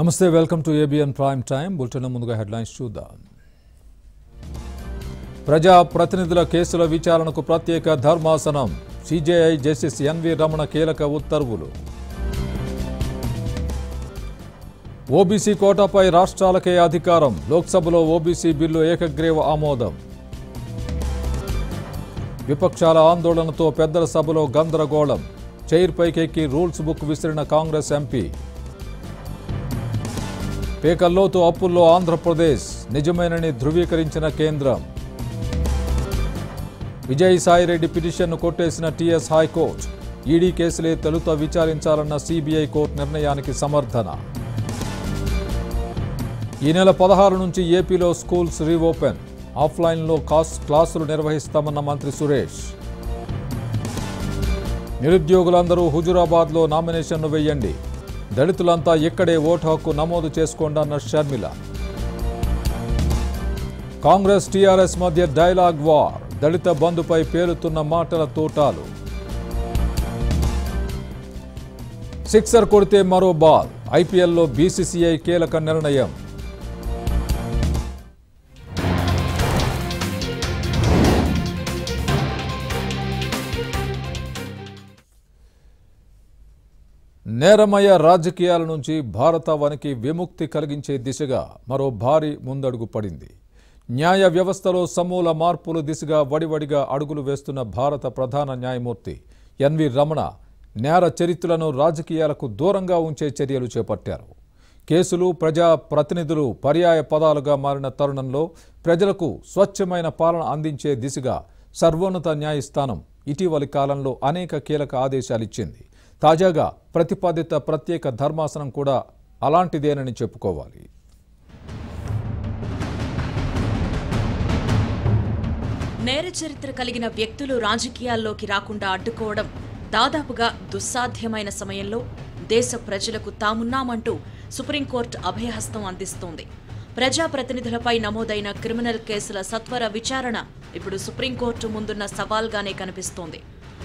నమస్తే welcome to ABN prime time బులెటిన్లో ముందుగా హెడ్లైన్స్ చూద్దాం. ప్రజా ప్రతినిధుల కేసుల విచారణకు ప్రత్యేక ధర్మాసనం. సిజేఐ జస్టిస్ ఎన్వి రమణ కీలక ఉత్తర్వులు. ఓబీసీ కోటాపై రాష్ట్రాలకే అధికారం. లోక్సభలో ఓబీసీ బిల్లు ఏకగ్రీవ ఆమోదం. విపక్షాల ఆందోళనతో పెద్దల సభలో గందరగోళం. చైర్పైకెక్కి రూల్స్ బుక్ విసిరిన కాంగ్రెస్ ఎంపీ. పేకల్లోతు అప్పుల్లో ఆంధ్రప్రదేశ్ నిజమేనని ధృవీకరించిన కేంద్రం. విజయసాయిరెడ్డి పిటిషన్ను కొట్టేసిన టీఎస్ హైకోర్టు ఈడీ కేసులే తొలుత విచారించాలన్న సిబిఐ కోర్టు నిర్ణయానికి సమర్థన. ఈ నెల పదహారు నుంచి ఏపీలో స్కూల్స్ రీఓపెన్ ఆఫ్లైన్లో కాస్ క్లాసులు నిర్వహిస్తామన్న మంత్రి సురేష్. నిరుద్యోగులందరూ హుజురాబాద్లో నామినేషన్ను వేయండి. దళితులంతా ఇక్కడే ఓటు హక్కు నమోదు చేసుకోండి అన్న షర్మిల. కాంగ్రెస్ టీఆర్ఎస్ మధ్య డైలాగ్ వార్. దళిత బంధుపై పేలుతున్న మాటల తోటాలు. సిక్సర్ కొడితే మరో బాల్. ఐపీఎల్లో బీసీసీఐ కీలక నిర్ణయం. నేరమయ రాజకీయాల నుంచి భారతావనికి విముక్తి కలిగించే దిశగా మరో భారీ ముందడుగు పడింది. న్యాయ వ్యవస్థలో సమూల మార్పుల దిశగా వడివడిగా అడుగులు వేస్తున్న భారత ప్రధాన న్యాయమూర్తి ఎన్వి రమణ నేర చరిత్రలను రాజకీయాలకు దూరంగా ఉంచే చర్యలు చేపట్టారు. కేసులు ప్రజా ప్రతినిధులు పర్యాయ పదాలుగా మారిన తరుణంలో ప్రజలకు స్వచ్ఛమైన పాలన అందించే దిశగా సర్వోన్నత న్యాయస్థానం ఇటీవలి కాలంలో అనేక కీలక ఆదేశాలిచ్చింది. తాజాగా ప్రతిపాదిత ప్రత్యేక ధర్మాసనం కూడా అలాంటిదేనని చెప్పుకోవాలి. నేర చరిత్ర కలిగిన వ్యక్తులు రాజకీయాల్లోకి రాకుండా అడ్డుకోవడం దాదాపుగా దుస్సాధ్యమైన సమయంలో దేశ ప్రజలకు తామున్నామంటూ సుప్రీంకోర్టు అభయహస్తం అందిస్తోంది. ప్రజాప్రతినిధులపై నమోదైన క్రిమినల్ కేసుల సత్వర విచారణ ఇప్పుడు సుప్రీంకోర్టు ముందున్న సవాల్గానే కనిపిస్తోంది.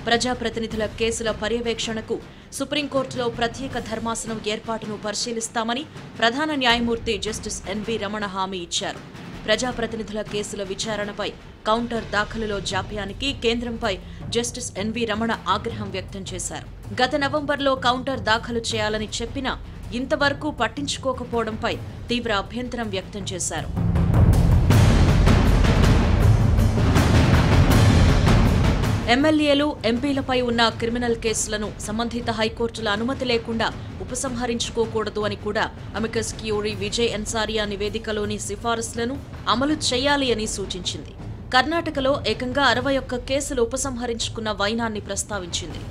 ప్రజాప్రతినిధుల కేసుల పర్యవేక్షణకు సుప్రీంకోర్టులో ప్రత్యేక ధర్మాసనం ఏర్పాటును పరిశీలిస్తామని ప్రధాన న్యాయమూర్తి జస్టిస్ ఎన్వి రమణ హామీ ఇచ్చారు. ప్రజాప్రతినిధుల కేసుల విచారణపై కౌంటర్ దాఖలులో జాప్యానికి కేంద్రంపై జస్టిస్ ఎన్వి రమణ ఆగ్రహం వ్యక్తం చేశారు. గత నవంబర్లో కౌంటర్ దాఖలు చేయాలని చెప్పినా ఇంతవరకు పట్టించుకోకపోవడంపై తీవ్ర అభ్యంతరం వ్యక్తం చేశారు. ఎమ్మెల్యేలు ఎంపీలపై ఉన్న క్రిమినల్ కేసులను సంబంధిత హైకోర్టుల అనుమతి లేకుండా ఉపసంహరించుకోకూడదు అని కూడా అమికస్ క్యూరీ విజయ్ ఎన్సారియా నివేదికలోని సిఫారసులను అమలు చేయాలి అని సూచించింది. కర్ణాటకలో ఏకంగా అరవై ఒక్క కేసులు ఉపసంహరించుకున్న వైనాన్ని ప్రస్తావించింది.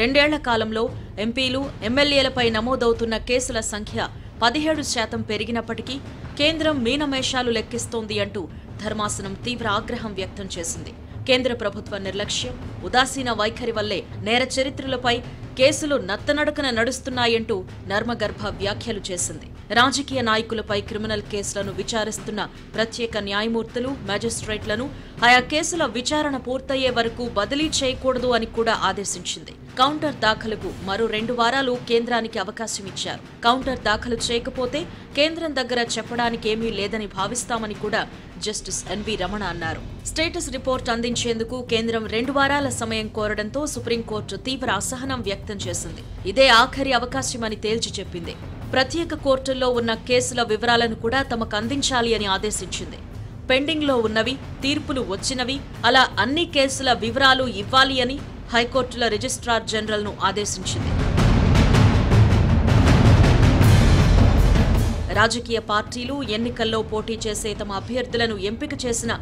రెండేళ్ళ కాలంలో ఎంపీలు ఎమ్మెల్యేలపై నమోదవుతున్న కేసుల సంఖ్య పదిహేడు శాతం పెరిగినప్పటికీ కేంద్రం మీనమేషాలు లెక్కిస్తోంది అంటూ ధర్మాసనం తీవ్ర ఆగ్రహం వ్యక్తం చేసింది. కేంద్ర ప్రభుత్వ నిర్లక్ష్యం ఉదాసీన వైఖరి వల్లే నేర చరిత్రలపై కేసులు నత్తనడకన నడుస్తున్నాయంటూ నర్మగర్భ వ్యాఖ్యలు చేసింది. రాజకీయ నాయకులపై క్రిమినల్ కేసులను విచారిస్తున్న ప్రత్యేక న్యాయమూర్తులు మ్యాజిస్ట్రేట్లను ఆయా కేసుల విచారణ పూర్తయ్యే వరకు బదిలీ చేయకూడదు అని కూడా ఆదేశించింది. కౌంటర్ దాఖలుకు మరో రెండు వారాలు కేంద్రానికి అవకాశం ఇచ్చారు. కౌంటర్ దాఖలు చేయకపోతే కేంద్రం దగ్గర చెప్పడానికి ఏమీ లేదని భావిస్తామని కూడా జస్టిస్ ఎన్వి రమణ అన్నారు. స్టేటస్ రిపోర్ట్ అందించేందుకు కేంద్రం రెండు వారాల సమయం కోరడంతో సుప్రీంకోర్టు తీవ్ర అసహనం వ్యక్తం చేసింది. ఇదే ఆఖరి అవకాశమని తేల్చి చెప్పింది. ప్రత్యేక కోర్టుల్లో ఉన్న కేసుల వివరాలను కూడా తమకు అందించాలి అని ఆదేశించింది. పెండింగ్లో ఉన్నవి తీర్పులు వచ్చినవి అలా అన్ని కేసుల వివరాలు ఇవ్వాలి అని హైకోర్టుల రిజిస్ట్రార్ జనరల్ను ఆదేశించింది. రాజకీయ పార్టీలు ఎన్నికల్లో పోటీ చేసే తమ అభ్యర్థులను ఎంపిక చేసిన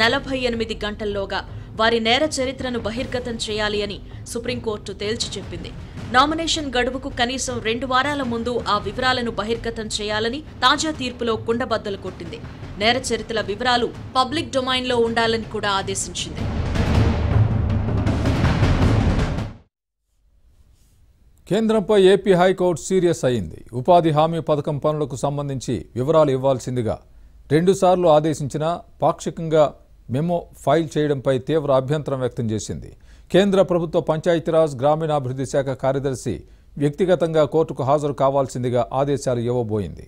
నలభై ఎనిమిది గంటల్లోగా వారి నేర చరిత్రను బహిర్గతం చేయాలి అని సుప్రీంకోర్టు తేల్చి చెప్పింది. నామినేషన్ గడువుకు కనీసం రెండు వారాల ముందు ఆ వివరాలను బహిర్గతం చేయాలని తాజా తీర్పులో కుండబద్దలు కొట్టింది. నేర చరిత్రల వివరాలు పబ్లిక్ డొమైన్లో ఉండాలని కూడా ఆదేశించింది. కేంద్రంపై ఏపీ హైకోర్టు సీరియస్ అయింది. ఉపాధి హామీ పథకం పనులకు సంబంధించి వివరాలు ఇవ్వాల్సిందిగా రెండుసార్లు ఆదేశించినా పాక్షికంగా మెమో ఫైల్ చేయడంపై తీవ్ర అభ్యంతరం వ్యక్తం చేసింది. కేంద్ర ప్రభుత్వ పంచాయతీరాజ్ గ్రామీణాభివృద్ధి శాఖ కార్యదర్శి వ్యక్తిగతంగా కోర్టుకు హాజరు కావాల్సిందిగా ఆదేశాలు ఇవ్వబోయింది.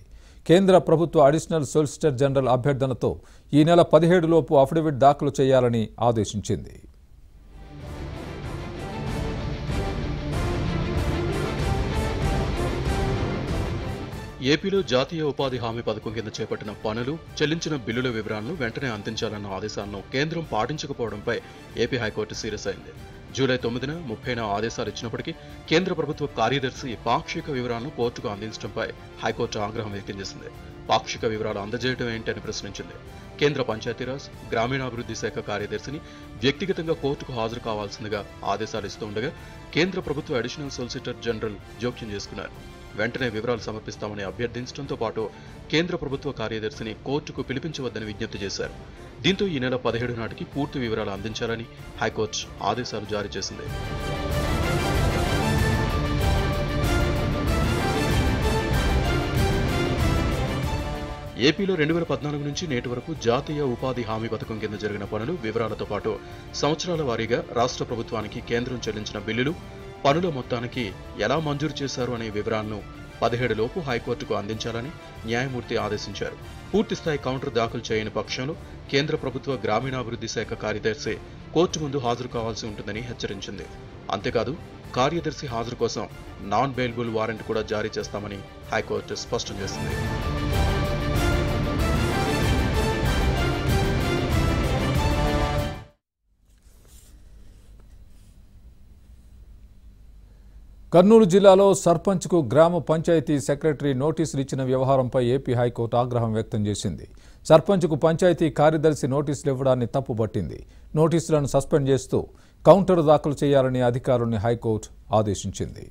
కేంద్ర ప్రభుత్వ అడిషనల్ సొలిసిటర్ జనరల్ అభ్యర్థనతో ఈ నెల పదిహేడులోపు అఫిడవిట్ దాఖలు చేయాలని ఆదేశించింది. ఏపీలో జాతీయ ఉపాధి హామీ పథకం కింద చేపట్టిన పనులు చెల్లించిన బిల్లుల వివరాలను వెంటనే అందించాలన్న ఆదేశాలను కేంద్రం పాటించకపోవడంపై ఏపీ హైకోర్టు సీరియస్ అయింది. జూలై తొమ్మిదిన ముప్పైన ఆదేశాలు ఇచ్చినప్పటికీ కేంద్ర ప్రభుత్వ కార్యదర్శి పాక్షిక వివరాలను కోర్టుకు అందించడంపై హైకోర్టు ఆగ్రహం వ్యక్తం చేసింది. పాక్షిక వివరాలు అందజేయడం ఏంటని ప్రశ్నించింది. కేంద్ర పంచాయతీరాజ్ గ్రామీణాభివృద్ధి శాఖ కార్యదర్శిని వ్యక్తిగతంగా కోర్టుకు హాజరు కావాల్సిందిగా ఆదేశాలు ఇస్తూ ఉండగా కేంద్ర ప్రభుత్వ అడిషనల్ సొలిసిటర్ జనరల్ జోక్యం చేసుకున్నారు. వెంటనే వివరాలు సమర్పిస్తామని అభ్యర్థించడంతో పాటు కేంద్ర ప్రభుత్వ కార్యదర్శిని కోర్టుకు పిలిపించవద్దని విజ్ఞప్తి చేశారు. దీంతో ఈ నెల పదిహేడు నాటికి పూర్తి వివరాలు అందించాలని హైకోర్టు ఆదేశాలు జారీ చేసింది. ఏపీలో రెండు వేల పద్నాలుగు నుంచి నేటి వరకు జాతీయ ఉపాధి హామీ పథకం కింద జరిగిన పనులు వివరాలతో పాటు సంవత్సరాల వారీగా రాష్ట్ర ప్రభుత్వానికి కేంద్రం చెల్లించిన బిల్లులు పనుల మొత్తానికి ఎలా మంజూరు చేశారు అనే వివరాలను పదిహేడులోపు హైకోర్టుకు అందించాలని న్యాయమూర్తి ఆదేశించారు. పూర్తిస్థాయి కౌంటర్ దాఖలు చేయని పక్షంలో కేంద్ర ప్రభుత్వ గ్రామీణాభివృద్ధి శాఖ కార్యదర్శి కోర్టు ముందు హాజరు కావాల్సి ఉంటుందని హెచ్చరించింది. అంతేకాదు కార్యదర్శి హాజరు కోసం నాన్ బెయిల్బుల్ వారెంట్ కూడా జారీ చేస్తామని హైకోర్టు స్పష్టం చేసింది. కర్నూలు జిల్లాలో సర్పంచ్కు గ్రామ పంచాయతీ సెక్రటరీ నోటీసులు ఇచ్చిన వ్యవహారంపై ఏపీ హైకోర్టు ఆగ్రహం వ్యక్తం చేసింది. సర్పంచ్కు పంచాయతీ కార్యదర్శి నోటీసులు ఇవ్వడాన్ని తప్పుపట్టింది. నోటీసులను సస్పెండ్ చేస్తూ కౌంటర్ దాఖలు చేయాలని అధికారుల్ని హైకోర్టు ఆదేశించింది.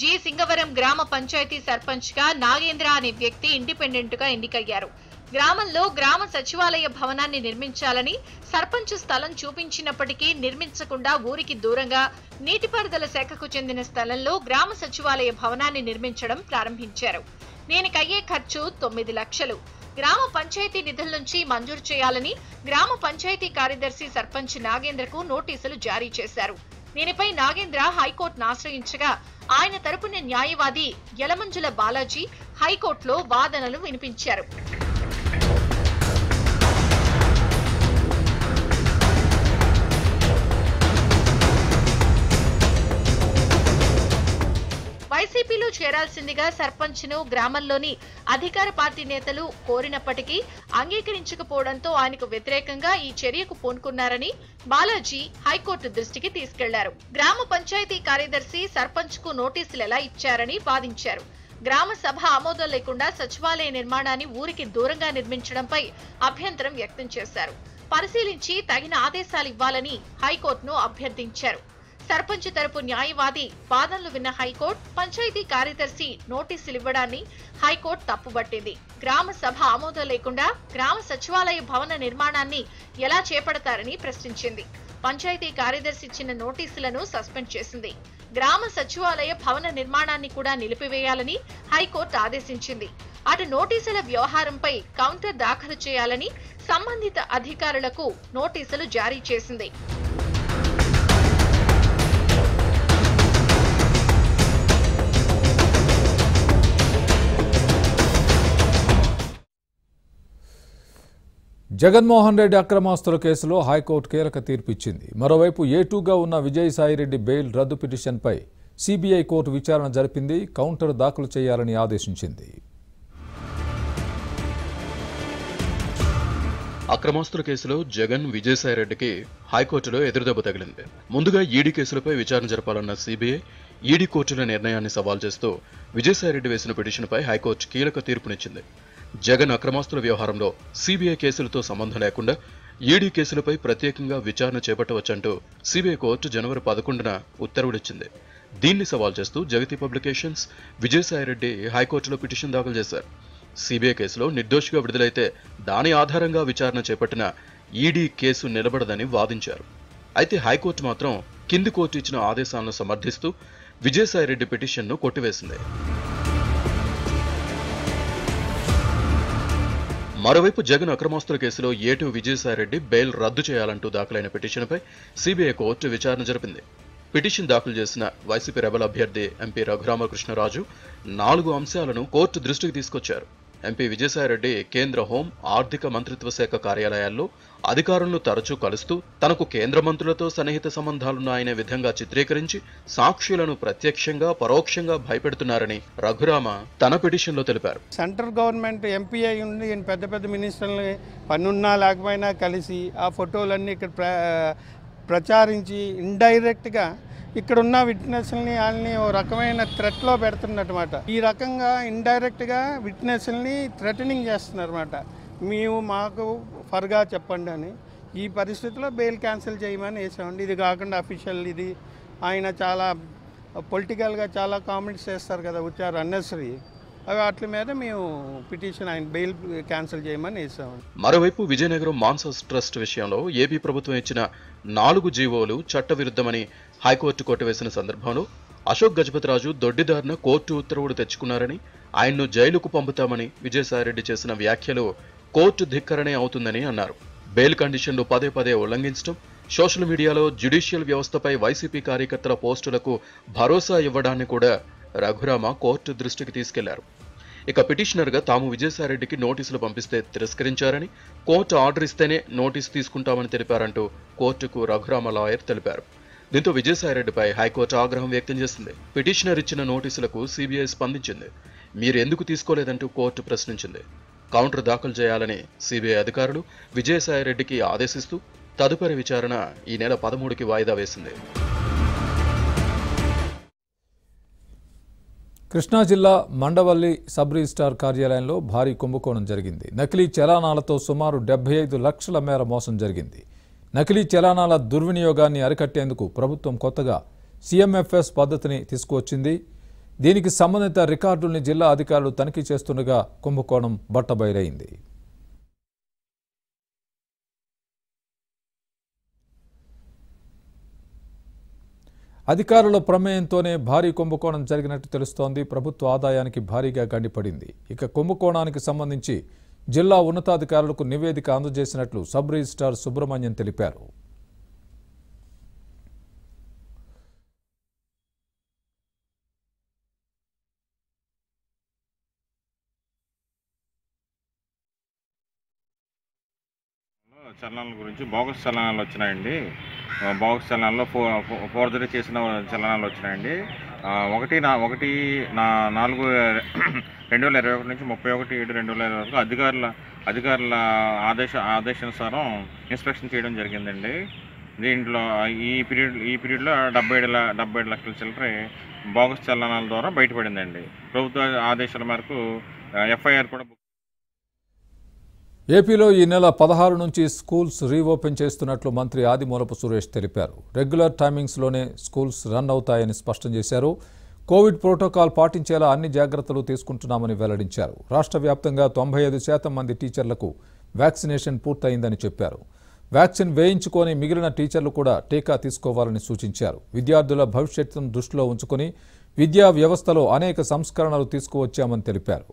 జి సింగవరం గ్రామ పంచాయతీ సర్పంచ్గా నాగేంద్ర అనే వ్యక్తి ఇండిపెండెంట్గా ఎన్నికయ్యారు. గ్రామంలో గ్రామ సచివాలయ భవనాన్ని నిర్మించాలని సర్పంచ్ స్థలం చూపించినప్పటికీ నిర్మించకుండా ఊరికి దూరంగా నీటిపారుదల శాఖకు చెందిన స్థలంలో గ్రామ సచివాలయ భవనాన్ని నిర్మించడం ప్రారంభించారు. దీనికయ్యే ఖర్చు తొమ్మిది లక్షలు. గ్రామ పంచాయతీ నిధుల నుంచి మంజూరు చేయాలని గ్రామ పంచాయతీ కార్యదర్శి సర్పంచ్ నాగేంద్రకు నోటీసులు జారీ చేశారు. దీనిపై నాగేంద్ర హైకోర్టును ఆశ్రయించగా ఆయన తరపున న్యాయవాది యలమంజుల బాలాజీ హైకోర్టులో వాదనలు వినిపించారు. వైసీపీలో చేరాల్సిందిగా సర్పంచ్ను గ్రామంలోని అధికార పార్టీ నేతలు కోరినప్పటికీ అంగీకరించకపోవడంతో ఆయనకు వ్యతిరేకంగా ఈ చర్యకు పూనుకున్నారని బాలాజీ హైకోర్టు దృష్టికి తీసుకెళ్ళారు. గ్రామ పంచాయతీ కార్యదర్శి సర్పంచ్కు నోటీసులు ఎలా ఇచ్చారని వాదించారు. గ్రామ సభ ఆమోదం లేకుండా సచివాలయ నిర్మాణాన్ని ఊరికి దూరంగా నిర్మించడంపై అభ్యంతరం వ్యక్తం చేశారు. పరిశీలించి తగిన ఆదేశాలు ఇవ్వాలని హైకోర్టును అభ్యర్థించారు. సర్పంచ్ తరపు న్యాయవాది వాదనలు విన్న హైకోర్టు పంచాయతీ కార్యదర్శి నోటీసులు ఇవ్వడాన్ని హైకోర్టు తప్పుబట్టింది. గ్రామ సభ ఆమోదం లేకుండా గ్రామ సచివాలయ భవన నిర్మాణాన్ని ఎలా చేపడతారని ప్రశ్నించింది. పంచాయతీ కార్యదర్శి ఇచ్చిన నోటీసులను సస్పెండ్ చేసింది. గ్రామ సచివాలయ భవన నిర్మాణాన్ని కూడా నిలిపివేయాలని హైకోర్టు ఆదేశించింది. అటు నోటీసుల వ్యవహారంపై కౌంటర్ దాఖలు చేయాలని సంబంధిత అధికారులకు నోటీసులు జారీ చేసింది. జగన్మోహన్ రెడ్డి అక్రమాస్తుల కేసులో హైకోర్టు కీలక తీర్పు ఇచ్చింది మరోవైపు ఏటూగా ఉన్న విజయసాయిరెడ్డి బెయిల్ రద్దు పిటిషన్పై సిబిఐ కోర్టు విచారణ జరిపింది కౌంటర్ దాఖలు చేయాలని ఆదేశించింది. అక్రమాస్తుల కేసులో జగన్ విజయసాయిరెడ్డికి హైకోర్టులో ఎదురుదెబ్బ తగిలింది. ముందుగా ఈడీ కేసులపై విచారణ జరపాలన్న సిబిఐ ఈడీ కోర్టుల నిర్ణయాన్ని సవాల్ చేస్తూ విజయసాయిరెడ్డి వేసిన పిటిషన్పై హైకోర్టు కీలక తీర్పునిచ్చింది. జగన్ అక్రమాస్తుల వ్యవహారంలో సిబిఐ కేసులతో సంబంధం లేకుండా ఈడీ కేసులపై ప్రత్యేకంగా విచారణ చేపట్టవచ్చంటూ సిబిఐ కోర్టు జనవరి పదకొండున ఉత్తర్వులిచ్చింది. దీన్ని సవాల్ చేస్తూ జగతి పబ్లికేషన్స్ విజయసాయిరెడ్డి హైకోర్టులో పిటిషన్ దాఖలు చేశారు. సీబీఐ కేసులో నిర్దోషిగా విడుదలైతే దాని ఆధారంగా విచారణ చేపట్టిన ఈడీ కేసు నిలబడదని వాదించారు. అయితే హైకోర్టు మాత్రం కింది కోర్టు ఇచ్చిన ఆదేశాలను సమర్థిస్తూ విజయసాయిరెడ్డి పిటిషన్ను కొట్టివేసింది. మరోవైపు జగన్ అక్రమాస్తుల కేసులో ఏటు విజయసాయిరెడ్డి బెయిల్ రద్దు చేయాలంటూ దాఖలైన పిటిషన్పై సిబిఐ కోర్టు విచారణ జరిపింది. పిటిషన్ దాఖలు చేసిన వైసీపీ రెబల్ అభ్యర్థి ఎంపీ రఘురామకృష్ణరాజు నాలుగు అంశాలను కోర్టు దృష్టికి తీసుకొచ్చారు. ఎంపీ విజయసాయిరెడ్డి కేంద్ర హోం ఆర్థిక మంత్రిత్వ శాఖ కార్యాలయాల్లో అధికారులను తరచూ కలుస్తూ తనకు కేంద్ర మంత్రులతో సన్నిహిత సంబంధాలున్నాయనే విధంగా చిత్రీకరించి సాక్షులను ప్రత్యక్షంగా పరోక్షంగా భయపెడుతున్నారని రఘురామ తన పిటిషన్లో తెలిపారు. సెంట్రల్ గవర్నమెంట్ ఎంపీ అయి ఉండి పెద్ద పెద్ద మినిస్టర్లని పన్నున్నా లేకపోయినా కలిసి ఆ ఫోటోలన్నీ ఇక్కడ ప్ర ప్రచారించి ఇండైరెక్ట్గా ఇక్కడున్న విట్నెస్ని వాళ్ళని ఓ రకమైన థ్రెట్లో పెడుతున్నమాట ఈ రకంగా ఇండైరెక్ట్గా విట్నెస్ని థ్రెటనింగ్ చేస్తున్నారన్నమాట. మేము మాకు ఫర్గా చెప్పండి అని. ఈ పరిస్థితిలో బెయిల్ క్యాన్సిల్ చేయమని వేసామండి. ఇది కాకుండా అఫీషియల్ ఇది. ఆయన చాలా పొలిటికల్గా చాలా కామెంట్స్ చేస్తారు కదా వచ్చారు are అవి వాటి మీద మేము పిటిషన్ ఆయన బెయిల్ క్యాన్సిల్ చేయమని వేసామండి. మరోవైపు విజయనగరం మాన్సస్ ట్రస్ట్ విషయంలో ఏపీ ప్రభుత్వం ఇచ్చిన నాలుగు జీవోలు చట్టవిరుద్ధమని హైకోర్టు కొట్టివేసిన సందర్భంలో అశోక్ గజపతిరాజు దొడ్డిదారిన కోర్టు ఉత్తర్వులు తెచ్చుకున్నారని ఆయన్ను జైలుకు పంపుతామని విజయసాయిరెడ్డి చేసిన వ్యాఖ్యలు కోర్టు ధిక్కరణే అవుతుందని అన్నారు. బెయిల్ కండిషన్లు పదే పదే ఉల్లంఘించడం సోషల్ మీడియాలో జ్యుడిషియల్ వ్యవస్థపై వైసీపీ కార్యకర్తల పోస్టులకు భరోసా ఇవ్వడాన్ని కూడా రఘురామ కోర్టు దృష్టికి తీసుకెళ్ళారు. ఇక పిటిషనర్గా తాము విజయసాయిరెడ్డికి నోటీసులు పంపిస్తే తిరస్కరించారని కోర్టు ఆర్డర్ ఇస్తేనే నోటీసు తీసుకుంటామని తెలిపారంటూ కోర్టుకు రఘురామ లాయర్ తెలిపారు. దీంతో విజయసాయిరెడ్డిపై హైకోర్టు ఆగ్రహం వ్యక్తం చేసింది. పిటిషనర్ ఇచ్చిన నోటీసులకు సిబిఐ స్పందించింది. మీరు ఎందుకు తీసుకోలేదంటూ కోర్టు ప్రశ్నించింది. కౌంటర్ దాఖలు చేయాలని సిబిఐ అధికారులు విజయసాయిరెడ్డికి ఆదేశిస్తూ తదుపరి విచారణ ఈ నెల పదమూడుకి వాయిదా వేసింది. కృష్ణా జిల్లా మండవల్లి సబ్ రిజిస్టార్ కార్యాలయంలో భారీ కుంభకోణం జరిగింది. నకిలీ చలానాలతో సుమారు డెబ్బై ఐదు లక్షల మేర మోసం జరిగింది. నకిలీ చలానాల దుర్వినియోగాన్ని అరికట్టేందుకు ప్రభుత్వం కొత్తగా సీఎంఎఫ్ఎస్ పద్ధతిని తీసుకువచ్చింది. దీనికి సంబంధిత రికార్డుల్ని జిల్లా అధికారులు తనిఖీ చేస్తుండగా కుంభకోణం బట్టబయలైంది. అధికారుల ప్రమేయంతోనే భారీ కుంభకోణం జరిగినట్టు తెలుస్తోంది. ప్రభుత్వ ఆదాయానికి భారీగా గండిపడింది. ఇక కుంభకోణానికి సంబంధించి జిల్లా ఉన్నతాధికారులకు నివేదిక అందజేసినట్లు సబ్ రిజిస్టార్ సుబ్రహ్మణ్యం తెలిపారు. చలనాల గురించి బోగస్ చలనాలు వచ్చినాయండి. బోగస్ చలనాల్లో ఫో ఫోర్జరీ చేసిన చలనాలు వచ్చినాయండి. ఒకటి నా ఒకటి నా నాలుగు రెండు వేల ఇరవై ఒకటి నుంచి ముప్పై ఒకటి ఏడు రెండు వేల ఇరవై వరకు అధికారుల అధికారుల ఆదేశ ఆదేశానుసారం ఇన్స్పెక్షన్ చేయడం జరిగిందండి. దీంట్లో ఈ పీరియడ్ ఈ పీరియడ్లో డెబ్బై ఏడు డెబ్బై ఏడు లక్షల చిల్లర బోగస్ చలనాల ద్వారా బయటపడిందండి. ప్రభుత్వ ఆదేశాల మేరకు ఎఫ్ఐఆర్ కూడా ఏపీలో ఈ నెల పదహారు నుంచి స్కూల్స్ రీఓపెన్ చేస్తున్నట్లు మంత్రి ఆదిమూలపు సురేష్ తెలిపారు. రెగ్యులర్ టైమింగ్స్లోనే స్కూల్స్ రన్ అవుతాయని స్పష్టం చేశారు. కోవిడ్ ప్రోటోకాల్ పాటించేలా అన్ని జాగ్రత్తలు తీసుకుంటున్నామని వెల్లడించారు. రాష్ట్ర వ్యాప్తంగా తొంభై ఐదు శాతం మంది టీచర్లకు వ్యాక్సినేషన్ పూర్తయిందని చెప్పారు. వ్యాక్సిన్ వేయించుకొని మిగిలిన టీచర్లు కూడా టీకా తీసుకోవాలని సూచించారు. విద్యార్థుల భవిష్యత్తును దృష్టిలో ఉంచుకొని విద్యా వ్యవస్థలో అనేక సంస్కరణలు తీసుకువచ్చామని తెలిపారు.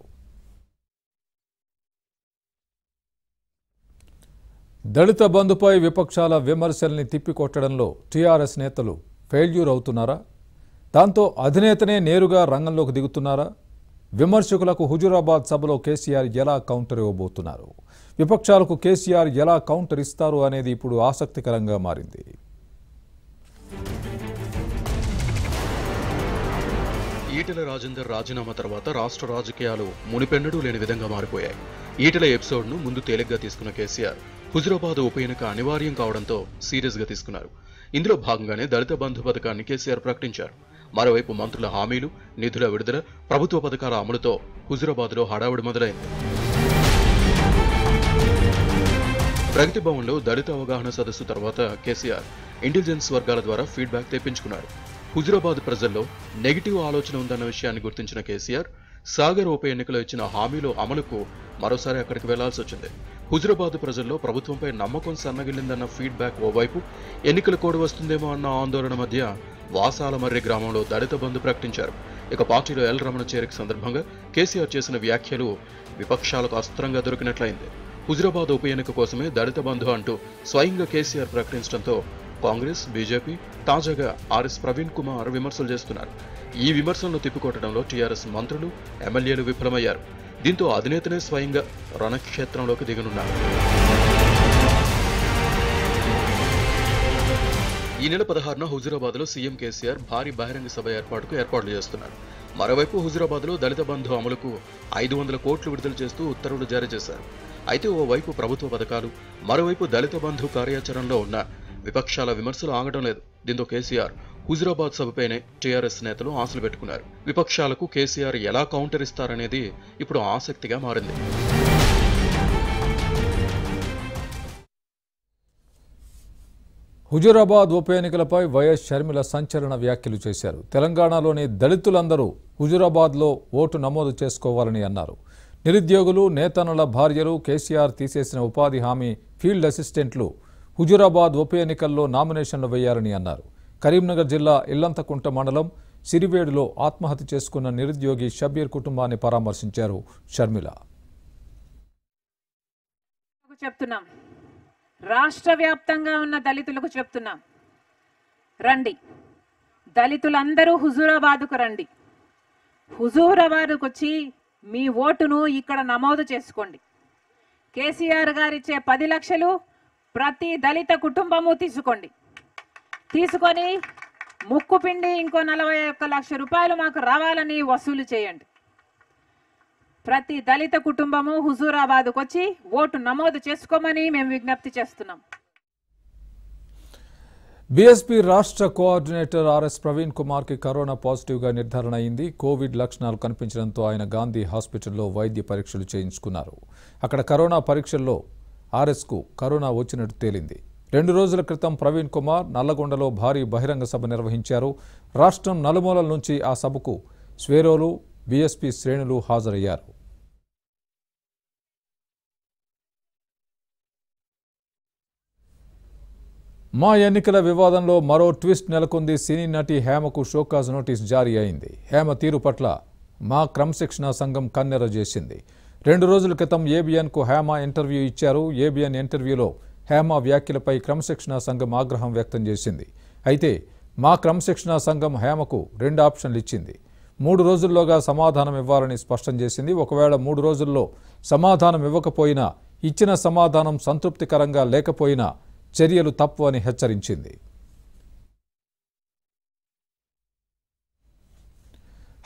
దళిత బంధుపై విపక్షాల విమర్శల్ని తిప్పికొట్టడంలో టీఆర్ఎస్ నేతలు ఫెయిల్యూర్ అవుతున్నారా? దాంతో అధినేతనే నేరుగా రంగంలోకి దిగుతున్నారా? విమర్శకులకు హుజూరాబాద్ సభలో కేసీఆర్ ఎలా కౌంటర్ ఇవ్వబోతున్నారు? విపక్షాలకు కేసీఆర్ ఎలా కౌంటర్ ఇస్తారు అనేది ఇప్పుడు ఆసక్తికరంగా మారింది. ఈటెల రాజేందర్ రాజీనామా తర్వాత రాష్ట్ర రాజకీయాలు మునిపెన్నడూ లేని విధంగా మారిపోయాయి. ఈటెల ఎపిసోడ్ను ముందు తేలిగ్గా తీసుకున్న కేసీఆర్ హుజురాబాద్ ఉప ఎన్నిక అనివార్యం కావడంతో సీరియస్గా తీసుకున్నారు. ఇందులో భాగంగానే దళిత బంధు పథకాన్ని కేసీఆర్ ప్రకటించారు. మరోవైపు మంత్రుల హామీలు నిధుల విడుదల ప్రభుత్వ పథకాల అమలుతో హుజురాబాద్లో హడావుడి మొదలైంది. ప్రగతి భవన్లో దళిత అవగాహన సదస్సు తర్వాత కేసీఆర్ ఇంటెలిజెన్స్ వర్గాల ద్వారా ఫీడ్బ్యాక్ తెప్పించుకున్నారు. హుజురాబాద్ ప్రజల్లో నెగిటివ్ ఆలోచన ఉందన్న విషయాన్ని గుర్తించిన కేసీఆర్ సాగర్ ఉప ఎన్నికలో ఇచ్చిన హామీలు అమలుకు మరోసారి అక్కడికి వెళ్ళాల్సి వచ్చింది. హుజురాబాద్ ప్రజల్లో ప్రభుత్వంపై నమ్మకం సన్నగిల్లిందన్న ఫీడ్బ్యాక్ ఓవైపు ఎన్నికల కోడ్ వస్తుందేమో అన్న ఆందోళన మధ్య వాసాలమర్రి గ్రామంలో దళిత బంధు ప్రకటించారు. ఇక పార్టీలో ఎల్ రమణ చేరిక సందర్భంగా కేసీఆర్ చేసిన వ్యాఖ్యలు విపక్షాలకు అస్త్రంగా దొరికినట్లయింది. హుజురాబాద్ ఉప ఎన్నిక కోసమే దళిత బంధు అంటూ స్వయంగా కేసీఆర్ ప్రకటించడంతో కాంగ్రెస్ బీజేపీ తాజాగా ఆర్ఎస్ ప్రవీణ్ కుమార్ విమర్శలు చేస్తున్నారు. ఈ విమర్శలను తిప్పికొట్టడంలో టీఆర్ఎస్ మంత్రులు ఎమ్మెల్యేలు విఫలమయ్యారు. దీంతో అధినేతనే స్వయంగా రణక్షేత్రంలోకి దిగనున్నారు. ఈ నెల పదహారున హుజురాబాద్లో సీఎం కేసీఆర్ భారీ బహిరంగ సభ ఏర్పాటుకు ఏర్పాట్లు చేస్తున్నారు. మరోవైపు హుజురాబాద్లో దళిత బంధు అమలుకు ఐదు వందల కోట్లు విడుదల చేస్తూ ఉత్తర్వులు జారీ చేశారు. అయితే ఓవైపు ప్రభుత్వ పథకాలు మరోవైపు దళిత బంధు కార్యాచరణలో ఉన్న విపక్షాల విమర్శలు ఆగడం లేదు. దీంతో కేసీఆర్ హుజురాబాద్ సభపైనే టీఆర్ఎస్ నేతలు ఆశలు పెట్టుకున్నారు. విపక్షాలకు కేసీఆర్ ఎలా కౌంటర్ ఇస్తారనేది ఇప్పుడు ఆసక్తిగా మారింది. హుజూరాబాద్ ఉప ఎన్నికలపై వైఎస్ షర్మిల సంచలన వ్యాఖ్యలు చేశారు. తెలంగాణలోని దళితులందరూ హుజూరాబాద్లో ఓటు నమోదు చేసుకోవాలని అన్నారు. నిరుద్యోగులు నేతనుల భార్యలు కేసీఆర్ తీసేసిన ఉపాధి హామీ ఫీల్డ్ అసిస్టెంట్లు హుజూరాబాద్ ఉప ఎన్నికల్లో నామినేషన్లు వేయాలని అన్నారు. కరీంనగర్ జిల్లా ఇల్లంతకుంట మండలం సిరివేడులో ఆత్మహత్య చేసుకున్న నిరుద్యోగి షబీర్ కుటుంబాన్ని పరామర్శించారు షర్మిల. చెప్తున్నాం. రాష్ట్ర వ్యాప్తంగా ఉన్న దళితులకు చెప్తున్నాం. రండి. దళితులందరూ హుజూరాబాద్కు రండి. హుజూరాబాద్కు వచ్చి మీ ఓటును ఇక్కడ నమోదు చేసుకోండి. కేసీఆర్ గారిచ్చే పది లక్షలు ప్రతి దళిత కుటుంబము తీసుకోండి. తీసుకొని ముక్కు పిండి ఇంకో నలభై ఒక్క లక్ష రూపాయలు మాకు రావాలని వసూలు చేయండి. ప్రతి దళిత కుటుంబము హుజూరాబాద్కు వచ్చి ఓటు నమోదు చేసుకోమని మేము విజ్ఞప్తి చేస్తున్నాం. బీఎస్పీ రాష్ట్ర కోఆర్డినేటర్ ఆర్ఎస్ ప్రవీణ్ కుమార్కి కరోనా పాజిటివ్గా నిర్ధారణ అయింది. కోవిడ్ లక్షణాలు కనిపించడంతో ఆయన గాంధీ హాస్పిటల్లో వైద్య పరీక్షలు చేయించుకున్నారు. అక్కడ కరోనా పరీక్షల్లో ఆర్ఎస్కు కరోనా వచ్చినట్టు తేలింది. రెండు రోజుల క్రితం ప్రవీణ్ కుమార్ నల్లగొండలో భారీ బహిరంగ సభ నిర్వహించారు. రాష్ట్రం నలుమూలల నుంచి ఆ సభకు స్వేరోలు బీఎస్పీ శ్రేణులు హాజరయ్యారు. మా ఎన్నికల వివాదంలో మరో ట్విస్ట్ నెలకొంది. సినీ నటి హేమకు షోకాజ్ నోటీస్ జారీ అయింది. హేమ తీరు పట్ల మా క్రమశిక్షణ సంఘం కన్నెర చేసింది. రెండు రోజుల క్రితం ఏబిఎన్కు హేమ ఇంటర్వ్యూ ఇచ్చారు. ఏబిఎన్ ఇంటర్వ్యూలో హేమ వ్యాఖ్యలపై క్రమశిక్షణ సంఘం ఆగ్రహం వ్యక్తం చేసింది. అయితే మా క్రమశిక్షణ సంఘం హేమకు రెండు ఆప్షన్లు ఇచ్చింది. మూడు రోజుల్లోగా సమాధానం ఇవ్వాలని స్పష్టం చేసింది. ఒకవేళ మూడు రోజుల్లో సమాధానం ఇవ్వకపోయినా ఇచ్చిన సమాధానం సంతృప్తికరంగా లేకపోయినా చర్యలు తప్పు అని హెచ్చరించింది.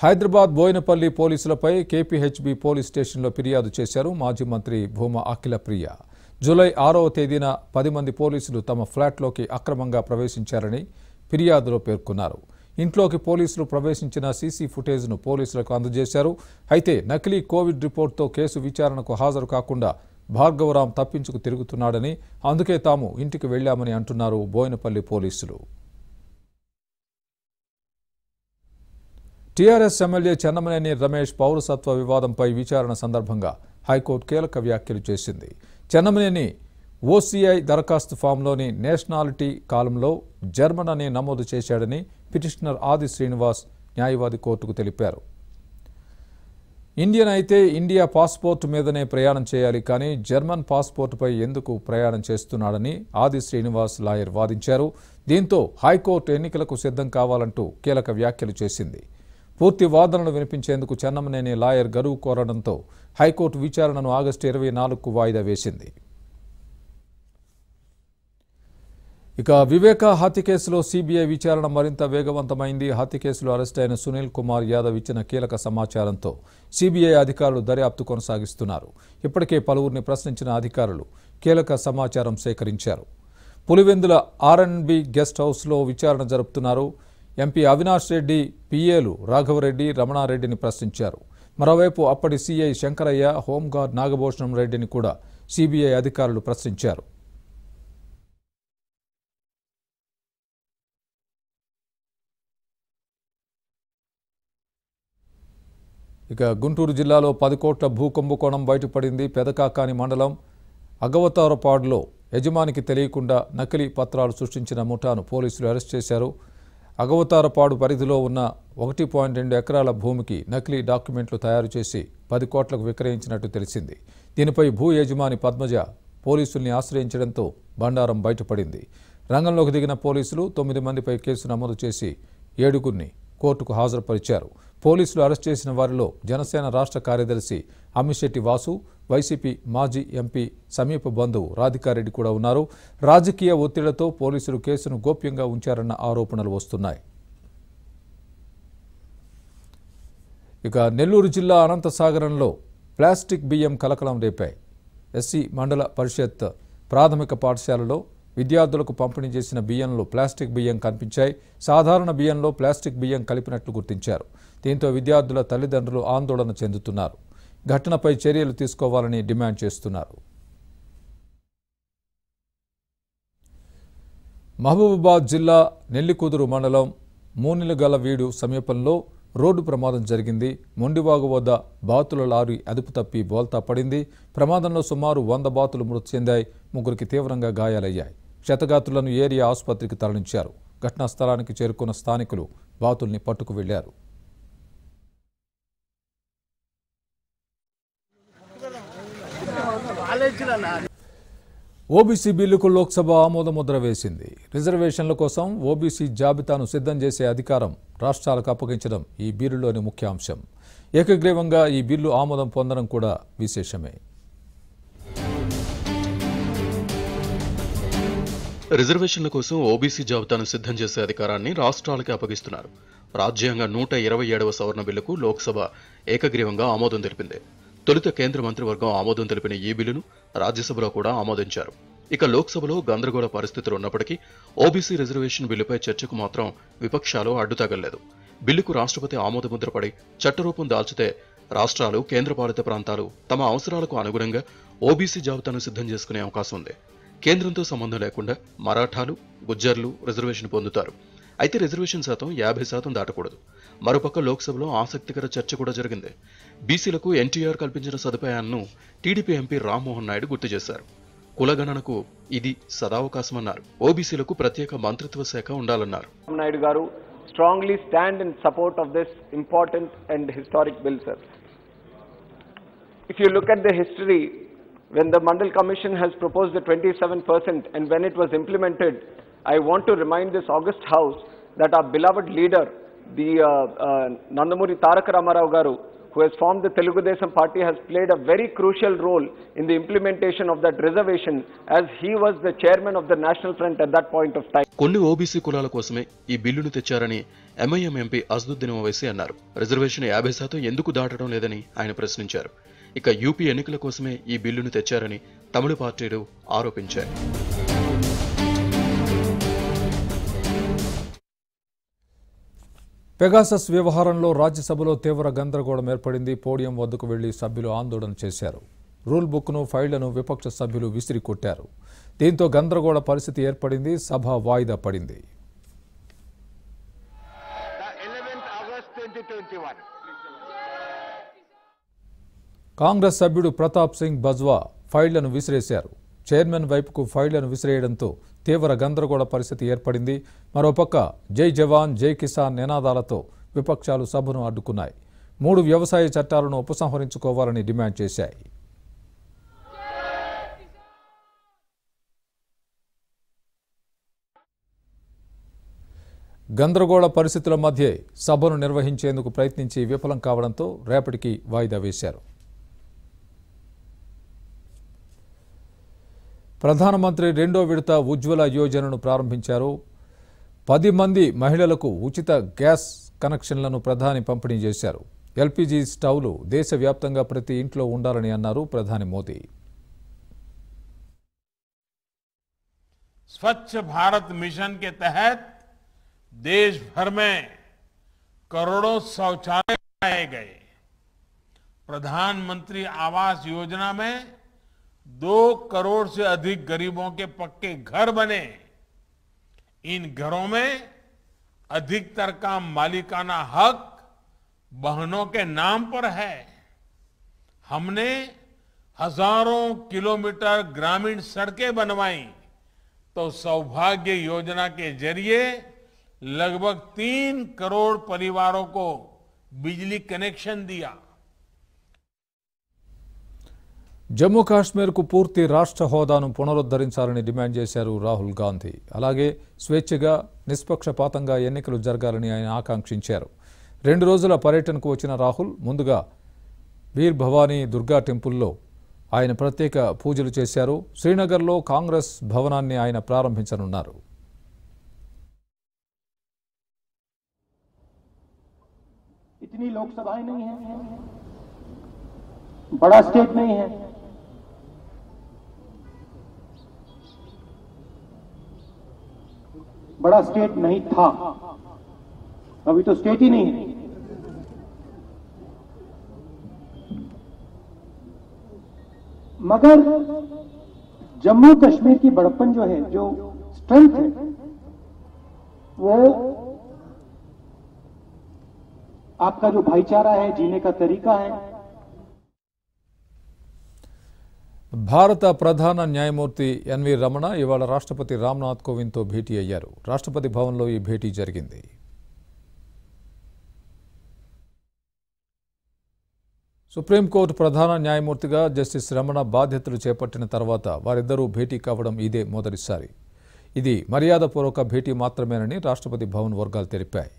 హైదరాబాద్ బోయినపల్లి పోలీసులపై కేపీహెచ్బి పోలీస్ స్టేషన్లో ఫిర్యాదు చేశారు మాజీ మంత్రి భూమా అఖిలప్రియ. జూలై ఆరవ తేదీన పది మంది పోలీసులు తమ ఫ్లాట్లోకి అక్రమంగా ప్రవేశించారని ఫిర్యాదులో పేర్కొన్నారు. ఇంట్లోకి పోలీసులు ప్రవేశించిన సీసీ ఫుటేజ్ను పోలీసులకు అందజేశారు. అయితే నకిలీ కోవిడ్ రిపోర్ట్తో కేసు విచారణకు హాజరు కాకుండా భార్గవరాం తప్పించుకు తిరుగుతున్నాడని అందుకే తాము ఇంటికి వెళ్ళామని అంటున్నారు బోయినపల్లి పోలీసులు. టీఆర్ఎస్ ఎమ్మెల్యే చెన్నమనేని రమేష్ పౌరసత్వ వివాదంపై విచారణ సందర్భంగా హైకోర్టు కీలక వ్యాఖ్యలు చేసింది. చెన్నమనేని ఓసీఐ దరఖాస్తు ఫామ్లోని నేషనాలిటీ కాలంలో జర్మన్ అని నమోదు చేశాడని పిటిషనర్ ఆది శ్రీనివాస్ న్యాయవాది కోర్టుకు తెలిపారు. ఇండియన్ అయితే ఇండియా పాస్పోర్ట్ మీదనే ప్రయాణం చేయాలి కానీ జర్మన్ పాస్పోర్టుపై ఎందుకు ప్రయాణం చేస్తున్నాడని ఆది శ్రీనివాస్ లాయర్ వాదించారు. దీంతో హైకోర్టు ఎన్నికలకు సిద్ధం కావాలంటూ కీలక వ్యాఖ్యలు చేసింది. పూర్తి వాదనలు వినిపించేందుకు చెన్నమనేని లాయర్ గడువు కోరడంతో హైకోర్టు విచారణను ఆగస్టు ఇరవై నాలుగుకు వాయిదా వేసింది. ఇక వివేక హత్య కేసులో సీబీఐ విచారణ మరింత వేగవంతమైంది. హత్య కేసులో అరెస్ట్ అయిన సునీల్ కుమార్ యాదవ్ ఇచ్చిన కీలక సమాచారంతో సిబిఐ అధికారులు దర్యాప్తు కొనసాగిస్తున్నారు. ఇప్పటికే పలువురిని ప్రశ్నించిన అధికారులు కీలక సమాచారం సేకరించారు. పులివెందుల ఆర్ఎన్బి గెస్ట్ హౌస్లో విచారణ జరుపుతున్నారు. ఎంపీ అవినాష్ రెడ్డి పిఏలు రాఘవరెడ్డి రమణారెడ్డిని ప్రశ్నించారు. మరోవైపు అప్పటి సీఐ శంకరయ్య హోంగార్డ్ నాగభూషణం రెడ్డిని కూడా సిబిఐ అధికారులు ప్రశ్నించారు. ఇక గుంటూరు జిల్లాలో పది కోట్ల భూ కుంభకోణం బయటపడింది పెదకాకాని మండలం అగవతారపాడులో. యజమానికి తెలియకుండా నకిలీ పత్రాలు సృష్టించిన ముఠాను పోలీసులు అరెస్ట్ చేశారు. అగవతారపాడు పరిధిలో ఉన్న ఒకటి పాయింట్ రెండు ఎకరాల భూమికి నకిలీ డాక్యుమెంట్లు తయారు చేసి పది కోట్లకు విక్రయించినట్టు తెలిసింది. దీనిపై భూ యజమాని పద్మజ పోలీసుల్ని ఆశ్రయించడంతో బండారం బయటపడింది. రంగంలోకి దిగిన పోలీసులు తొమ్మిది మందిపై కేసు నమోదు చేసి ఏడుగురిని కోర్టుకు హాజరుపరిచారు. పోలీసులు అరెస్ట్ చేసిన వారిలో జనసేన రాష్ట్ర కార్యదర్శి అమ్మిశెట్టి వాసు వైసీపీ మాజీ ఎంపీ సమీప బంధువు రాధికారెడ్డి కూడా ఉన్నారు. రాజకీయ ఒత్తిడితో పోలీసులు కేసును గోప్యంగా ఉంచారన్న ఆరోపణలు వస్తున్నాయి. ఇక నెల్లూరు జిల్లా అనంతసాగరంలో ప్లాస్టిక్ బియ్యం కలకలం రేపాయి. ఎస్సీ మండల పరిషత్ ప్రాథమిక పాఠశాలలో విద్యార్థులకు పంపిణీ చేసిన బియ్యంలో ప్లాస్టిక్ బియ్యం కనిపించాయి. సాధారణ బియ్యంలో ప్లాస్టిక్ బియ్యం కలిపినట్లు గుర్తించారు. దీంతో విద్యార్థుల తల్లిదండ్రులు ఆందోళన చెందుతున్నారు. ఘటనపై చర్యలు తీసుకోవాలని డిమాండ్ చేస్తున్నారు. మహబూబాబాద్ జిల్లా నెల్లికూదురు మండలం మూనిలగలవీడు సమీపంలో రోడ్డు ప్రమాదం జరిగింది. మొండివాగు వద్ద బాతుల లారీ అదుపు తప్పి బోల్తా పడింది. ప్రమాదంలో సుమారు వంద బాతులు మృతి చెందాయి. ముగ్గురికి తీవ్రంగా గాయాలయ్యాయి. క్షతగాతులను ఏరియా ఆసుపత్రికి తరలించారు. ఘటనా స్థలానికి చేరుకున్న స్థానికులు బాతుల్ని పట్టుకు వెళ్ళారు ఓబీసీ బిల్లుకు లోక్సభ ఆమోదముద్ర వేసింది. రిజర్వేషన్ల కోసం ఓబీసీ జాబితాను సిద్ధం చేసే అధికారం రాష్ట్రాలకు అప్పగించడం ఈ బిల్లులోని ముఖ్య అంశం ఏకగ్రీవంగా ఈ బిల్లు ఆమోదం పొందడం కూడా విశేషమే. రిజర్వేషన్ల కోసం ఓబీసీ జాబితాను సిద్ధం చేసే అధికారాన్ని రాష్ట్రాలకి అప్పగిస్తున్నారు. రాజ్యాంగ నూట ఇరవై ఏడవ సవరణ బిల్లుకు లోక్సభ ఏకగ్రీవంగా ఆమోదం తెలిపింది. తొలుత కేంద్ర మంత్రివర్గం ఆమోదం తెలిపిన ఈ బిల్లును రాజ్యసభలో కూడా ఆమోదించారు. ఇక లోక్సభలో గందరగోళ పరిస్థితులు ఉన్నప్పటికీ ఓబీసీ రిజర్వేషన్ బిల్లుపై చర్చకు మాత్రం విపక్షాలు అడ్డుతగలేదు బిల్లుకు రాష్ట్రపతి ఆమోదముద్ర పడి చట్టరూపం దాల్చితే రాష్ట్రాలు కేంద్రపాలిత ప్రాంతాలు తమ అవసరాలకు అనుగుణంగా ఓబీసీ జాబితాను సిద్ధం చేసుకునే అవకాశం ఉంది. కేంద్రంతో సంబంధం లేకుండా మరాఠాలు గుజ్జర్లు రిజర్వేషన్ పొందుతారు. అయితే రిజర్వేషన్ శాతం యాభై శాతం దాటకూడదు. మరోపక్క లోక్సభలో ఆసక్తికర చర్చ కూడా జరిగింది. బీసీలకు ఎన్టీఆర్ కల్పించిన సదుపాయాలను టీడీపీ ఎంపీ రామ్మోహన్ నాయుడు గుర్తు చేశారు. కులగణనకు ఇది సదావకాశమన్నారు. ఓబీసీలకు ప్రత్యేక మంత్రిత్వ శాఖ ఉండాలన్నారు. Naidu garu strongly stand in support of this important and historic bill sir. If you look at the history when the Mandal Commission has proposed the 27% and when it was implemented, I want to remind this august house that our beloved leader, the uh, uh, Nandamuri Tarak Ramarao Garu, who has formed the Telugu Desam party, has played a very crucial role in the implementation of that reservation as he was the chairman of the National Front at that point of time. కొన్ని OBC కులాల కోసమే ఈ బిల్లును తెచ్చారని MIM MP Asaduddin Owaisi అన్నారు reservation యాభై శాతం ఎందుకు దాటడం లేదని ఆయన ప్రశ్నించారు ఇక యూపీ ఎన్నికల కోసమే ఈ బిల్లును తెచ్చారని తమిళ పార్టీలు ఆరోపించారు పెగాసస్ వ్యవహారంలో రాజ్యసభలో తీవ్ర గందరగోళం ఏర్పడింది. పోడియం వద్దకు వెళ్ళి సభ్యులు ఆందోళన చేశారు. రూల్ బుక్ను ఫైళ్ళను విపక్ష సభ్యులు విసిరి కొట్టారు దీంతో గందరగోళ పరిస్థితి ఏర్పడింది. సభ వాయిదా పడింది. కాంగ్రెస్ సభ్యుడు ప్రతాప్ సింగ్ బజ్వా ఫైళ్ళను విసిరేశారు. చైర్మన్ వైపుకు ఫైళ్ళను విసిరేయడంతో తీవ్ర గందరగోళ పరిస్థితి ఏర్పడింది. మరోపక్క జై జవాన్ జై కిసాన్ నినాదాలతో విపక్షాలు సభను అడ్డుకున్నాయి. మూడు వ్యవసాయ చట్టాలను ఉపసంహరించుకోవాలని డిమాండ్ చేశాయి. గందరగోళ పరిస్థితుల మధ్య సభను నిర్వహించేందుకు ప్రయత్నించి విఫలం కావడంతో రేపటికి వాయిదా వేశారు. ప్రధానమంత్రి రెండో విడత ఉజ్వల యోజనను ప్రారంభించారు పది మంది మహిళలకు ఉచిత గ్యాస్ కనెక్షన్లను ప్రధాని పంపిణీ చేశారు ఎల్పీజీ స్టవ్లు దేశవ్యాప్తంగా ప్రతి ఇంట్లో ఉండాలని అన్నారు ప్రధాని మోదీ स्वच्छ भारत मिशन के तहत देश भर में करोड़ों शौचालय बनाए गए प्रधानमंत्री आवास योजना में दो करोड़ से अधिक गरीबों के पक्के घर बने। इन घरों में अधिकतर का मालिकाना हक बहनों के नाम पर है। हमने हज़ारों किलोमीटर ग्रामीण सड़कें बनवाई तो सौभाग्य योजना के ज़रिए लगभग तीन करोड़ परिवारों को बिजली कनेक्शन दिया। జమ్మూ కాశ్మీర్కు పూర్తి రాష్ట్ర హోదాను పునరుద్ధరించాలని డిమాండ్ చేశారు రాహుల్ గాంధీ అలాగే స్వేచ్ఛగా నిష్పక్షపాతంగా ఎన్నికలు జరగాలని ఆయన ఆకాంక్షించారు రెండు రోజుల పర్యటనకు వచ్చిన రాహుల్ ముందుగా వీర్ భవానీ దుర్గా టెంపుల్లో ఆయన ప్రత్యేక పూజలు చేశారు శ్రీనగర్లో కాంగ్రెస్ భవనాన్ని ఆయన ప్రారంభించనున్నారు इतनी लोकसभाएं नहीं है बड़ा स्टेट नहीं है बड़ा स्टेट नहीं था। अभी तो स्टेट ही नहीं है। मगर जम्मू कश्मीर की बड़प्पन जो है, जो स्ट्रेंथ है, वो आपका जो भाईचारा है, जीने का तरीका है భారత ప్రధాన న్యాయమూర్తి ఎన్వి రమణ ఇవాళ రాష్ట్రపతి రామ్నాథ్ కోవింద్తో భేటీ అయ్యారు. రాష్ట్రపతి భవన్లో ఈ భేటీ జరిగింది. సుప్రీంకోర్టు ప్రధాన న్యాయమూర్తిగా జస్టిస్ రమణ బాధ్యతలు చేపట్టిన తర్వాత వారిద్దరూ భేటీ కావడం ఇదే మొదటిసారి. ఇది మర్యాదపూర్వక భేటీ మాత్రమేనని రాష్ట్రపతి భవన్ వర్గాలు తెలిపాయి.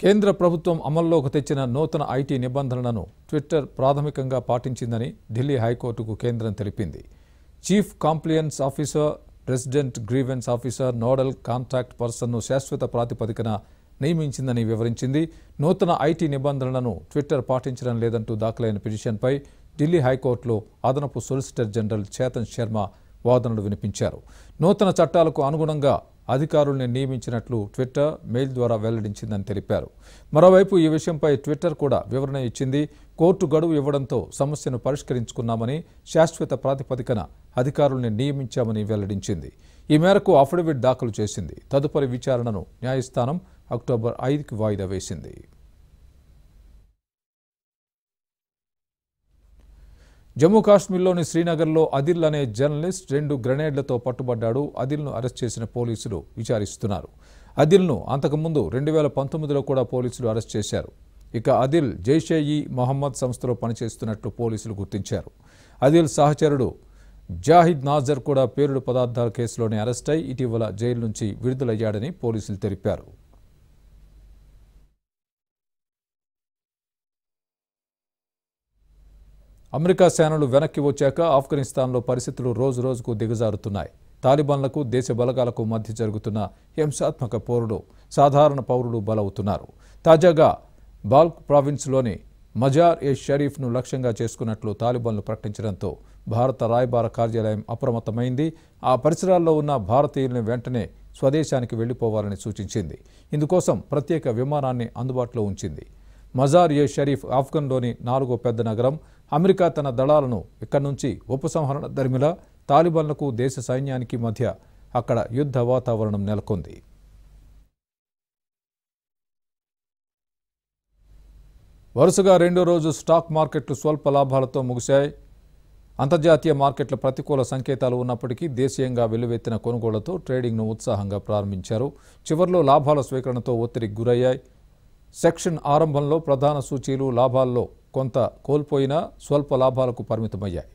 కేంద్ర ప్రభుత్వం అమల్లోకి తెచ్చిన నూతన ఐటీ నిబంధనలను ట్విట్టర్ ప్రాథమికంగా పాటించిందని ఢిల్లీ హైకోర్టుకు కేంద్రం తెలిపింది. Chief compliance officer resident grievance officer nodal contact పర్సన్ను శాశ్వత ప్రాతిపదికన నియమించిందని వివరించింది. నూతన ఐటీ నిబంధనలను ట్విట్టర్ పాటించడం లేదంటూ దాఖలైన పిటిషన్పై ఢిల్లీ హైకోర్టులో అదనపు సొలిసిటర్ జనరల్ చేతన్ శర్మ వాదనలు వినిపించారు. నూతన చట్టాలకు అనుగుణంగా అధికారుల్ని నియమించినట్లు ట్విట్టర్ మెయిల్ ద్వారా వెల్లడించిందని తెలిపారు. మరోవైపు ఈ విషయంపై ట్విట్టర్ కూడా వివరణ ఇచ్చింది. కోర్టు గడువు ఇవ్వడంతో సమస్యను పరిష్కరించుకున్నామని శాశ్వత ప్రాతిపదికన అధికారుల్ని నియమించామని వెల్లడించింది. ఈ మేరకు అఫిడవిట్ దాఖలు చేసింది. తదుపరి విచారణను న్యాయస్థానం అక్టోబర్ ఐదుకి వాయిదా వేసింది. జమ్మూ కాశ్మీర్లోని శ్రీనగర్లో అదిల్ అనే జర్నలిస్ట్ రెండు గ్రెనేడ్లతో పట్టుబడ్డాడు. అదిల్ను అరెస్ట్ చేసిన పోలీసులు విచారిస్తున్నారు. అదిల్ను అంతకుముందు రెండు వేల పంతొమ్మిదిలో కూడా పోలీసులు అరెస్ట్ చేశారు. ఇక అదిల్ జైషే ఈ మొహమ్మద్ సంస్థలో పనిచేస్తున్నట్లు పోలీసులు గుర్తించారు. అదిల్ సహచరుడు జాహిద్ నాజర్ కూడా పేరుడు పదార్థాల కేసులోనే అరెస్ట్ అయి ఇటీవల జైలు నుంచి విడుదలయ్యాడని పోలీసులు తెలిపారు. అమెరికా సేనలు వెనక్కి వచ్చాక ఆఫ్ఘనిస్తాన్లో పరిస్థితులు రోజు రోజుకు దిగజారుతున్నాయి. తాలిబాన్లకు దేశ బలగాలకు మధ్య జరుగుతున్న హింసాత్మక పోరులో సాధారణ పౌరులు బలవుతున్నారు. తాజాగా బాల్క్ ప్రావిన్స్లోని మజార్ ఏ షరీఫ్ను లక్ష్యంగా చేసుకున్నట్లు తాలిబాన్లు ప్రకటించడంతో భారత రాయబార కార్యాలయం అప్రమత్తమైంది. ఆ పరిసరాల్లో ఉన్న భారతీయులను వెంటనే స్వదేశానికి వెళ్ళిపోవాలని సూచించింది. ఇందుకోసం ప్రత్యేక విమానాన్ని అందుబాటులో ఉంచింది. మజార్ ఏ షరీఫ్ ఆఫ్ఘన్లోని నాలుగో పెద్ద నగరం అమెరికా తన దళాలను ఇక్కడి నుంచి ఉపసంహరణ దరిమిలా తాలిబాన్లకు దేశ సైన్యానికి మధ్య అక్కడ యుద్ధ వాతావరణం నెలకొంది. వరుసగా రెండో రోజు స్టాక్ మార్కెట్లు స్వల్ప లాభాలతో ముగిశాయి. అంతర్జాతీయ మార్కెట్ల ప్రతికూల సంకేతాలు ఉన్నప్పటికీ దేశీయంగా వెల్లువెత్తిన కొనుగోళ్ళతో ట్రేడింగ్ను ఉత్సాహంగా ప్రారంభించారు. చివర్లో లాభాల స్వీకరణతో ఒత్తిడికి గురయ్యాయి. సెక్షన్ ఆరంభంలో ప్రధాన సూచీలు లాభాల్లో కొంత కోల్పోయినా స్వల్ప లాభాలకు పరిమితమయ్యాయి.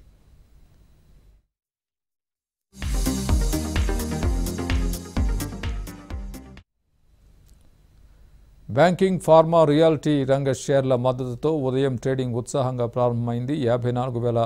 బ్యాంకింగ్ ఫార్మా రియాలిటీ రంగ షేర్ల మద్దతుతో ఉదయం ట్రేడింగ్ ఉత్సాహంగా ప్రారంభమైంది. యాభై నాలుగు వేల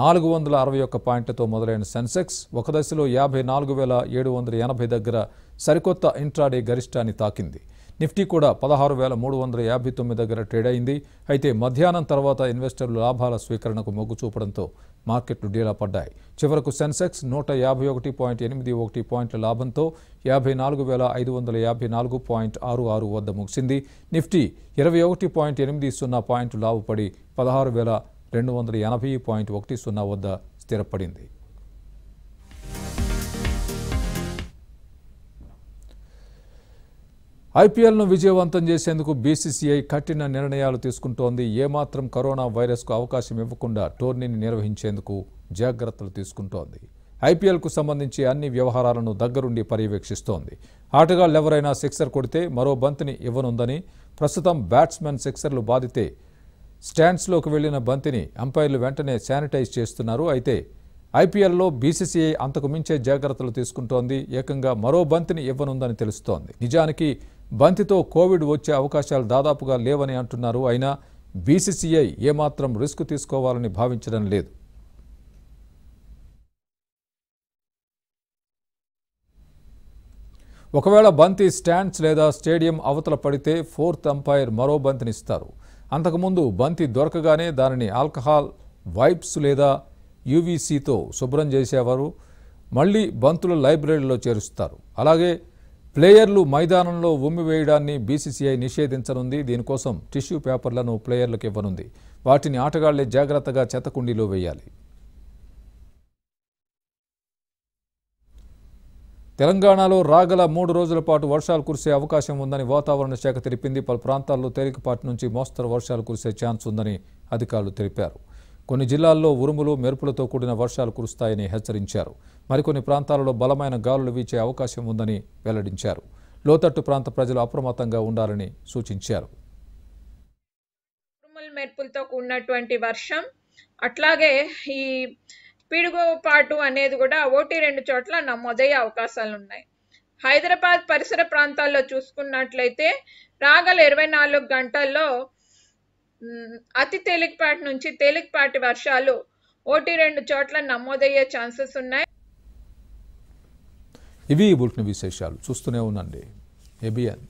నాలుగు వందల అరవై ఒక్క పాయింట్లతో మొదలైన సెన్సెక్స్ ఒక దశలో యాభై నాలుగు వేల ఏడు వందల ఎనభై దగ్గర సరికొత్త ఇంట్రాడే గరిష్టాన్ని తాకింది. నిఫ్టీ కూడా పదహారు వేల మూడు వందల యాభై తొమ్మిది దగ్గర ట్రేడ్ అయింది. అయితే మధ్యాహ్నం తర్వాత ఇన్వెస్టర్లు లాభాల స్వీకరణకు మొగ్గు చూపడంతో మార్కెట్లు డీలా పడ్డాయి. చివరకు సెన్సెక్స్ నూట యాభై ఒకటి పాయింట్ ఎనిమిది ఒకటి పాయింట్ల లాభంతో యాభై నాలుగు వేల ఐదు వందల యాభై నాలుగు పాయింట్ ఆరు ఆరు వద్ద ముగిసింది. నిఫ్టీ ఇరవై ఒకటి పాయింట్ ఎనిమిది సున్నా పాయింట్ లాభపడి పదహారు వేల రెండు వందల ఎనభై పాయింట్ ఒకటి సున్నా వద్ద స్థిరపడింది. ఐపీఎల్ను విజయవంతం చేసేందుకు బీసీసీఐ కఠిన నిర్ణయాలు తీసుకుంటోంది. ఏమాత్రం కరోనా వైరస్కు అవకాశం ఇవ్వకుండా టోర్నీని నిర్వహించేందుకు జాగ్రత్తలు తీసుకుంటోంది. ఐపీఎల్కు సంబంధించి అన్ని వ్యవహారాలను దగ్గరుండి పర్యవేక్షిస్తోంది. ఆటగాళ్ళు ఎవరైనా సిక్సర్ కొడితే మరో బంతిని ఇవ్వనుందని ప్రస్తుతం బ్యాట్స్మెన్ సిక్సర్లు బాధితే స్టాండ్స్లోకి వెళ్ళిన బంతిని అంపైర్లు వెంటనే శానిటైజ్ చేస్తున్నారు. అయితే ఐపీఎల్లో బీసీసీఐ అంతకు మించే జాగ్రత్తలు తీసుకుంటోంది. ఏకంగా మరో బంతిని ఇవ్వనుందని తెలుస్తోంది. నిజానికి బంతితో కోవిడ్ వచ్చే అవకాశాలు దాదాపుగా లేవని అంటున్నారు. అయినా బీసీసీఐ ఏమాత్రం రిస్క్ తీసుకోవాలని భావించడం లేదు. ఒకవేళ బంతి స్టాండ్స్ లేదా స్టేడియం అవతల పడితే ఫోర్త్ అంపైర్ మరో బంతినిస్తారు అంతకుముందు బంతి దొరకగానే దానిని ఆల్కహాల్ వైప్స్ లేదా యూవీసీతో శుభ్రం చేసేవారు. మళ్ళీ బంతుల లైబ్రరీలో చేరుస్తారు. అలాగే ప్లేయర్లు మైదానంలో ఉమ్మి వేయడాన్ని బీసీసీఐ నిషేధించనుంది. దీనికోసం టిష్యూ పేపర్లను ప్లేయర్లకు ఇవ్వనుంది. వాటిని ఆటగాళ్ళే జాగ్రత్తగా చెత్తకుండీలో వేయాలి. తెలంగాణలో రాగల మూడు రోజుల పాటు వర్షాలు కురిసే అవకాశం ఉందని వాతావరణ శాఖ తెలిపింది. పలు ప్రాంతాల్లో తేలికపాటి నుంచి మోస్తరు వర్షాలు కురిసే ఛాన్స్ ఉందని అధికారులు తెలిపారు. కొన్ని జిల్లాల్లో ఉరుములు మెరుపులతో కూడిన వర్షాలు కురుస్తాయని హెచ్చరించారు. మరికొన్ని ప్రాంతాలలో బలమైన గాలులు వీచే అవకాశం ఉందని వెల్లడించారు. లోతట్టు ప్రాంత ప్రజలు అప్రమత్తంగా ఉండాలని సూచించారు. మెరుపులతో కూడినటువంటి వర్షం అట్లాగే ఈ పిడుగుపాటు అనేది కూడా ఒకటి రెండు చోట్ల నమోదయ్యే అవకాశాలు ఉన్నాయి. హైదరాబాద్ పరిసర ప్రాంతాల్లో చూసుకున్నట్లయితే రాగల ఇరవై నాలుగు గంటల్లో అతి తేలికపాటి నుంచి తేలికపాటి వర్షాలు ఒకటి రెండు చోట్ల నమోదయ్యే ఛాన్సెస్ ఉన్నాయి. ఇవి బులెటిన్ విశేషాలు. చూస్తూనే ఉండండి. ఏబిఎన్.